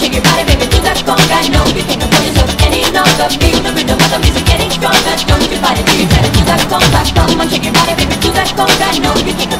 shake your body, baby, do that funk I know you can't control yourself any longer. Feel the rhythm of the music getting stronger. Don't you fight that funk, that funk Shake your body, baby, do that funk I know you can't